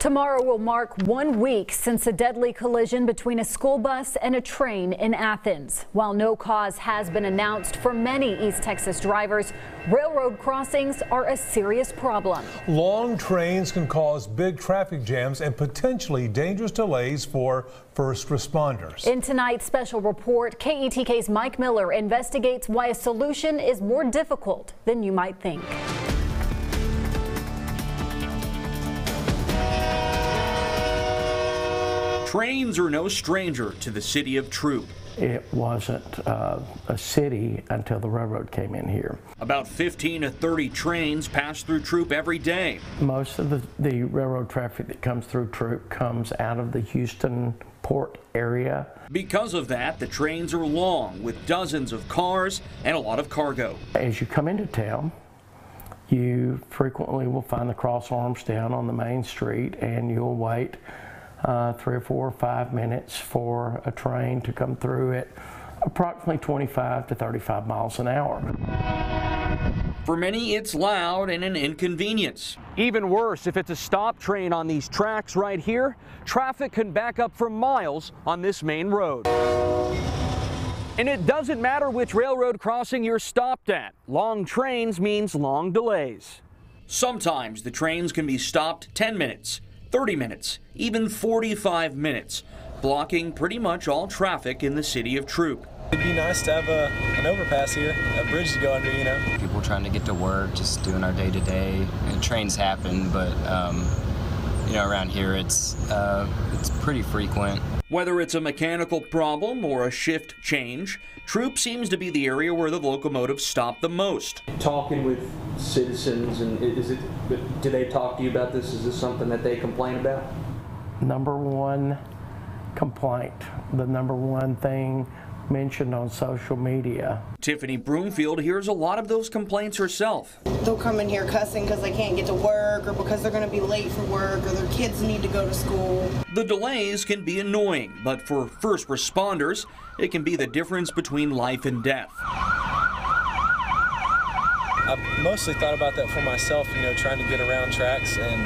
Tomorrow will mark one week since a deadly collision between a school bus and a train in Athens. While no cause has been announced for many East Texas drivers, railroad crossings are a serious problem. Long trains can cause big traffic jams and potentially dangerous delays for first responders. In tonight's special report, KETK's Mike Miller investigates why a solution is more difficult than you might think. Trains are no stranger to the city of Troup. It wasn't uh, a city until the railroad came in here. About 15 to 30 trains pass through Troup every day. Most of the, the railroad traffic that comes through Troup comes out of the Houston port area. Because of that, the trains are long with dozens of cars and a lot of cargo. As you come into town, you frequently will find the cross arms down on the main street and you'll wait uh, three or four or five minutes for a train to come through at approximately 25 to 35 miles an hour. For many, it's loud and an inconvenience. Even worse, if it's a stop train on these tracks right here, traffic can back up for miles on this main road. And it doesn't matter which railroad crossing you're stopped at. Long trains means long delays. Sometimes the trains can be stopped 10 minutes, 30 minutes, even 45 minutes, blocking pretty much all traffic in the city of Troup. It'd be nice to have a, an overpass here, a bridge to go under, you know. People trying to get to work, just doing our day to day. Trains happen, but um, you know, around here it's uh, it's pretty frequent. Whether it's a mechanical problem or a shift change, Troup seems to be the area where the locomotives stop the most. Talking with citizens, and is it? Do they talk to you about this? Is this something that they complain about? Number one complaint, the number one thing mentioned on social media. Tiffany Broomfield hears a lot of those complaints herself. They'll come in here cussing because they can't get to work or because they're going to be late for work or their kids need to go to school. The delays can be annoying, but for first responders, it can be the difference between life and death. I've mostly thought about that for myself, you know, trying to get around tracks and,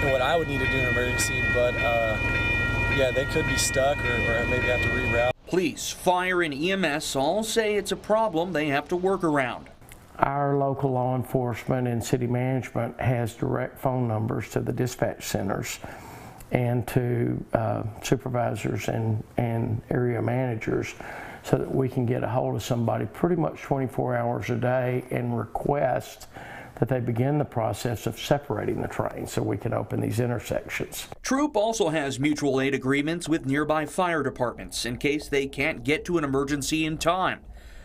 and what I would need to do in an emergency, but uh, yeah, they could be stuck or, or maybe have to reroute. Police, fire, and EMS all say it's a problem they have to work around. Our local law enforcement and city management has direct phone numbers to the dispatch centers and to uh, supervisors and, and area managers so that we can get a hold of somebody pretty much 24 hours a day and request that they begin the process of separating the trains so we can open these intersections. Troup also has mutual aid agreements with nearby fire departments in case they can't get to an emergency in time.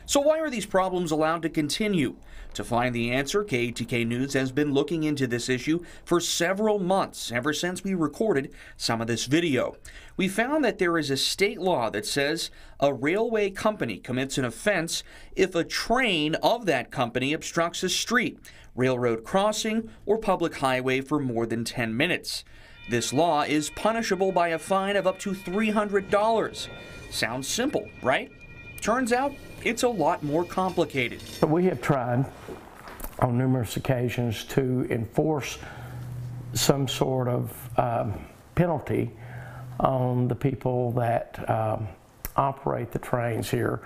So why are these problems allowed to continue? To find the answer, KETK News has been looking into this issue for several months, ever since we recorded some of this video. We found that there is a state law that says a railway company commits an offense if a train of that company obstructs a street, railroad crossing, or public highway for more than 10 minutes. This law is punishable by a fine of up to $300. Sounds simple, right? Turns out it's a lot more complicated. But we have tried on numerous occasions to enforce some sort of um, penalty on the people that um, operate the trains here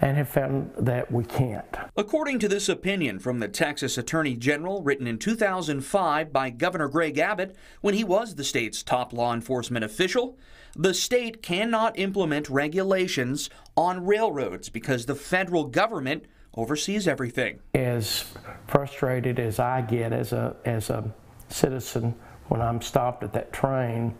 and have found that we can't. According to this opinion from the Texas Attorney General, written in 2005 by Governor Greg Abbott when he was the state's top law enforcement official, the state cannot implement regulations on railroads because the federal government oversees everything. As frustrated as I get as a, as a citizen when I'm stopped at that train,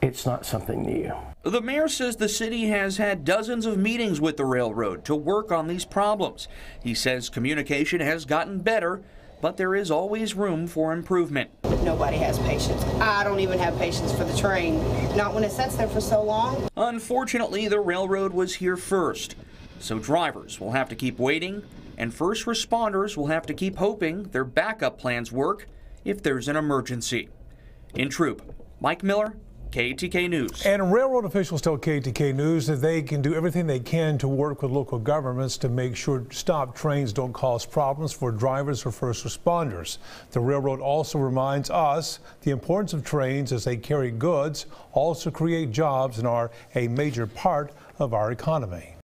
it's not something new. The mayor says the city has had dozens of meetings with the railroad to work on these problems. He says communication has gotten better, but there is always room for improvement. Nobody has patience. I don't even have patience for the train, not when it sits there for so long. Unfortunately, the railroad was here first, so drivers will have to keep waiting, and first responders will have to keep hoping their backup plans work if there's an emergency. In Troup, Mike Miller, KETK News. And railroad officials tell KETK News that they can do everything they can to work with local governments to make sure stop trains don't cause problems for drivers or first responders. The railroad also reminds us the importance of trains as they carry goods, also create jobs, and are a major part of our economy.